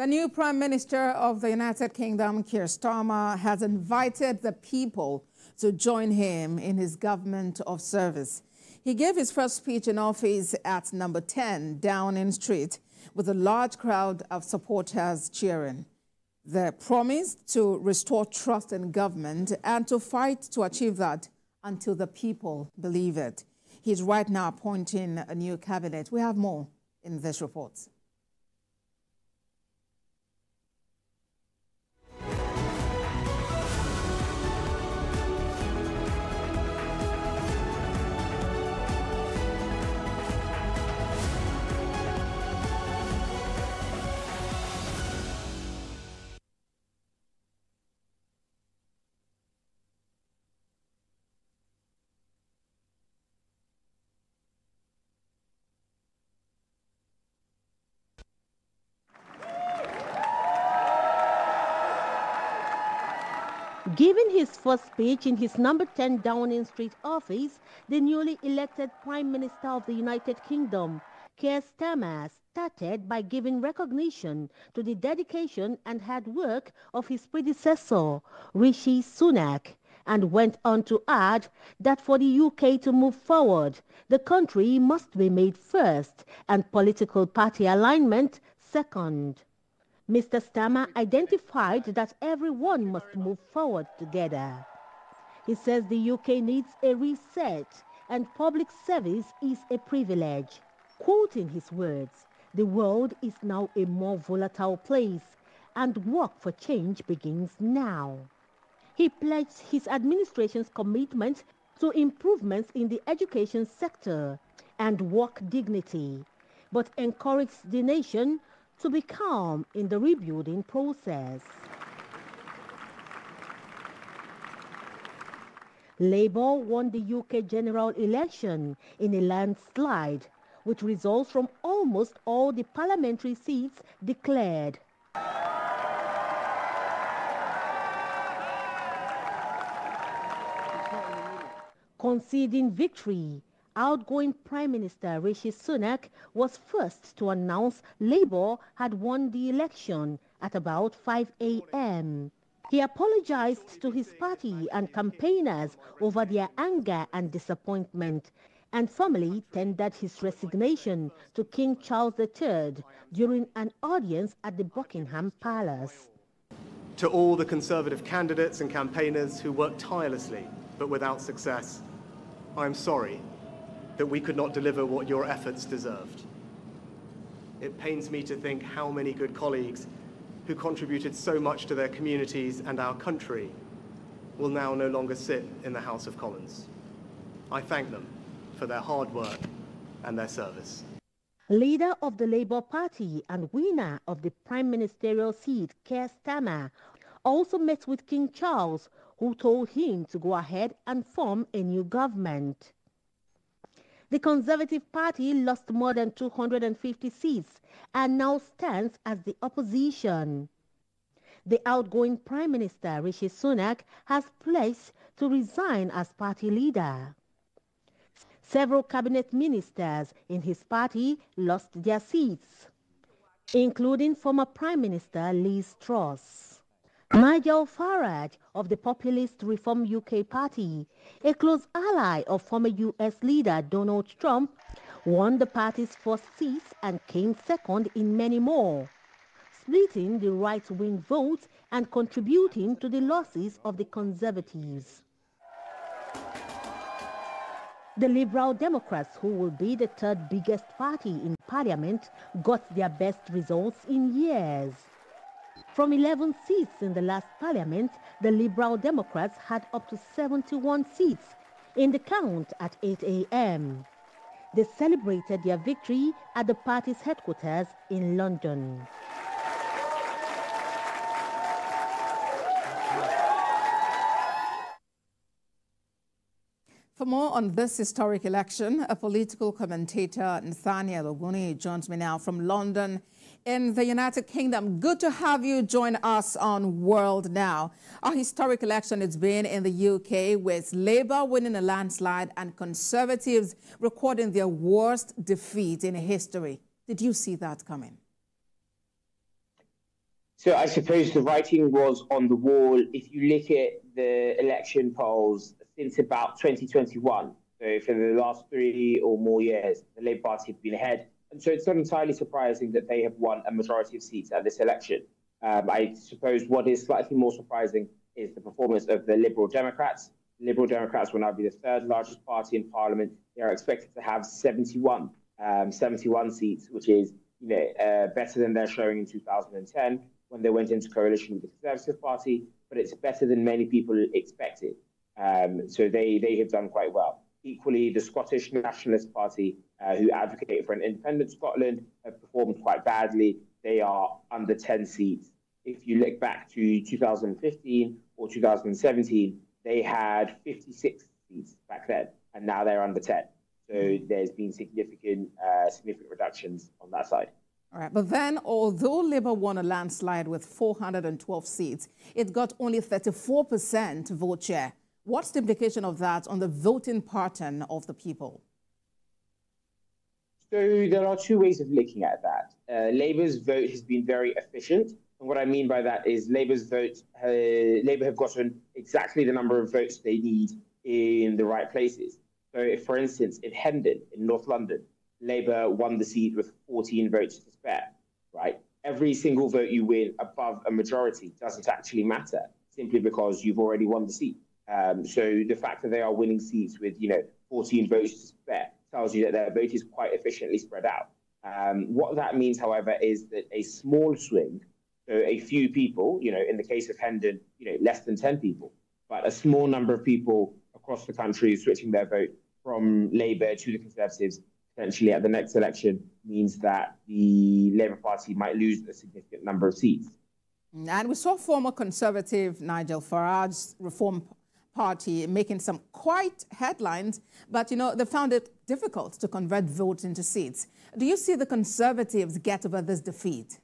The new Prime Minister of the United Kingdom, Keir Starmer, has invited the people to join him in his government of service. He gave his first speech in office at number 10 Downing Street with a large crowd of supporters cheering. The promise to restore trust in government and to fight to achieve that until the people believe it. He's right now appointing a new cabinet. We have more in this report. Giving his first speech in his number 10 Downing Street office, the newly elected Prime Minister of the United Kingdom, Keir Starmer, started by giving recognition to the dedication and hard work of his predecessor, Rishi Sunak, and went on to add that for the UK to move forward, the country must be made first and political party alignment second. Mr. Starmer identified that everyone must move forward together. He says the UK needs a reset and public service is a privilege. Quoting his words, the world is now a more volatile place and work for change begins now. He pledged his administration's commitment to improvements in the education sector and work dignity, but encouraged the nation to be calm in the rebuilding process. Labour won the UK general election in a landslide, with results from almost all the parliamentary seats declared. Conceding victory outgoing Prime Minister Rishi Sunak was first to announce Labour had won the election at about 5 a.m. He apologized to his party and campaigners over their anger and disappointment and formally tendered his resignation to King Charles III during an audience at the Buckingham Palace. To all the Conservative candidates and campaigners who worked tirelessly but without success, I am sorry that we could not deliver what your efforts deserved. It pains me to think how many good colleagues who contributed so much to their communities and our country will now no longer sit in the House of Commons. I thank them for their hard work and their service. Leader of the Labour Party and winner of the prime ministerial seat, Keir Starmer, also met with King Charles, who told him to go ahead and form a new government. The Conservative Party lost more than 250 seats and now stands as the opposition. The outgoing Prime Minister Rishi Sunak has pledged to resign as party leader. Several cabinet ministers in his party lost their seats, including former Prime Minister Liz Truss. Nigel Farage of the Populist Reform UK Party, a close ally of former US leader Donald Trump, won the party's first seats and came second in many more, splitting the right-wing vote and contributing to the losses of the Conservatives. The Liberal Democrats, who will be the third biggest party in Parliament, got their best results in years. From 11 seats in the last parliament, the Liberal Democrats had up to 71 seats in the count at 8 a.m. They celebrated their victory at the party's headquarters in London. For more on this historic election, a political commentator, Nathaniel Oguni, joins me now from London in the United Kingdom. Good to have you join us on World Now. A historic election it's been in the UK with Labour winning a landslide and Conservatives recording their worst defeat in history. Did you see that coming? So I suppose the writing was on the wall. If you look at the election polls since about 2021, so for the last three or more years, the Labour Party have been ahead. And so it's not entirely surprising that they have won a majority of seats at this election. Um, I suppose what is slightly more surprising is the performance of the Liberal Democrats. Liberal Democrats will now be the third largest party in Parliament. They are expected to have 71, um, 71 seats, which is you know, uh, better than they're showing in 2010 when they went into coalition with the Conservative Party, but it's better than many people expected. Um, so they, they have done quite well. Equally, the Scottish Nationalist Party, uh, who advocate for an independent Scotland, have performed quite badly. They are under 10 seats. If you look back to 2015 or 2017, they had 56 seats back then, and now they're under 10. So there's been significant, uh, significant reductions on that side. All right, but then, although Labour won a landslide with 412 seats, it got only 34% vote share. What's the implication of that on the voting pattern of the people? So there are two ways of looking at that. Uh, Labour's vote has been very efficient. And what I mean by that is Labour's vote, uh, Labour have gotten exactly the number of votes they need in the right places. So, if, for instance, in Hendon, in North London, Labour won the seat with 14 votes to spare, right? Every single vote you win above a majority doesn't actually matter simply because you've already won the seat. Um, so the fact that they are winning seats with, you know, 14 votes to spare tells you that their vote is quite efficiently spread out. Um, what that means, however, is that a small swing, so a few people, you know, in the case of Hendon, you know, less than 10 people, but a small number of people across the country switching their vote from Labour to the Conservatives potentially at the next election means that the Labour Party might lose a significant number of seats. And we saw former Conservative Nigel Farage's Reform Party making some quite headlines, but you know they found it difficult to convert votes into seats. Do you see the Conservatives get over this defeat?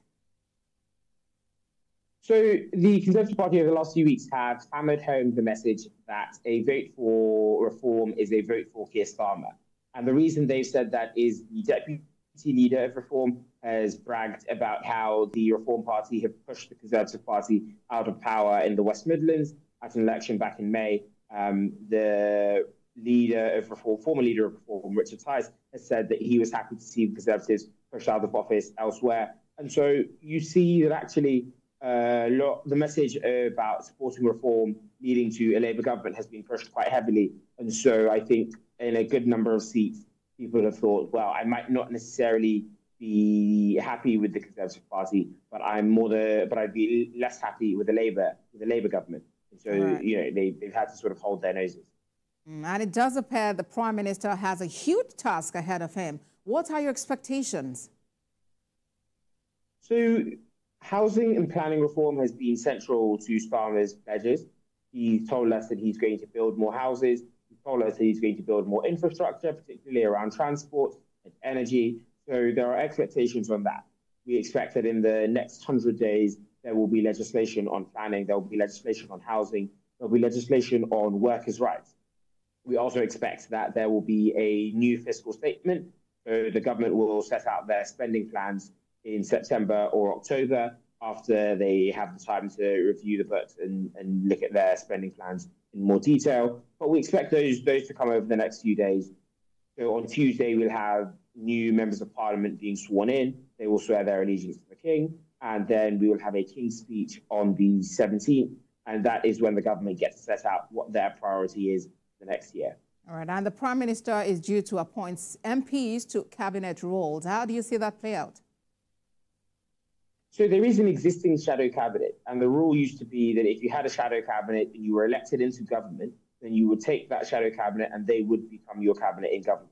So the Conservative Party over the last few weeks have hammered home the message that a vote for reform is a vote for Keir Starmer. And the reason they've said that is the deputy leader of Reform has bragged about how the Reform Party have pushed the Conservative Party out of power in the West Midlands at an election back in May. Um, the leader of Reform, former leader of Reform, Richard Tice, has said that he was happy to see the Conservatives pushed out of office elsewhere. And so you see that actually uh, the message about supporting reform leading to a Labour government has been pushed quite heavily. And so I think in a good number of seats, people have thought, well, I might not necessarily be happy with the Conservative Party, but I'm more the, but I'd be less happy with the Labour, with the Labour government. So, right. you know, they, they've had to sort of hold their noses. Mm, and it does appear the Prime Minister has a huge task ahead of him. What are your expectations? So Housing and planning reform has been central to Starmer's pledges. He told us that he's going to build more houses. He told us that he's going to build more infrastructure, particularly around transport and energy. So there are expectations on that. We expect that in the next 100 days, there will be legislation on planning, there will be legislation on housing, there will be legislation on workers' rights. We also expect that there will be a new fiscal statement. So the government will set out their spending plans in September or October after they have the time to review the books and, and look at their spending plans in more detail. But we expect those, those to come over the next few days. So on Tuesday, we'll have new members of parliament being sworn in. They will swear their allegiance to the king. And then we will have a king's speech on the 17th. And that is when the government gets to set out what their priority is the next year. All right. And the prime minister is due to appoint MPs to cabinet roles. How do you see that play out? So there is an existing shadow cabinet, and the rule used to be that if you had a shadow cabinet and you were elected into government, then you would take that shadow cabinet and they would become your cabinet in government.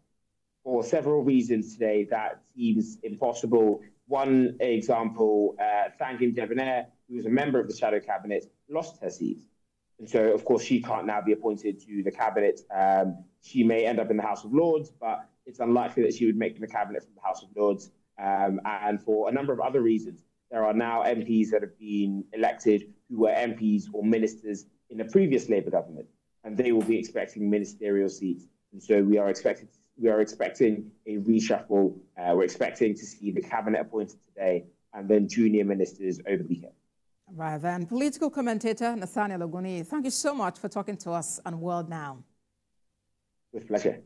For several reasons today, that seems impossible. One example, uh, Thangam Debbonaire, who was a member of the shadow cabinet, lost her seat. And so, of course, she can't now be appointed to the cabinet. Um, she may end up in the House of Lords, but it's unlikely that she would make the cabinet from the House of Lords. Um, and for a number of other reasons, there are now MPs that have been elected who were MPs or ministers in a previous Labour government, and they will be expecting ministerial seats. And so we are expecting we are expecting a reshuffle. Uh, we're expecting to see the cabinet appointed today and then junior ministers over the weekend. Right then, political commentator Nathaniel Oguni, thank you so much for talking to us on World Now. With pleasure.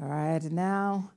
All right, now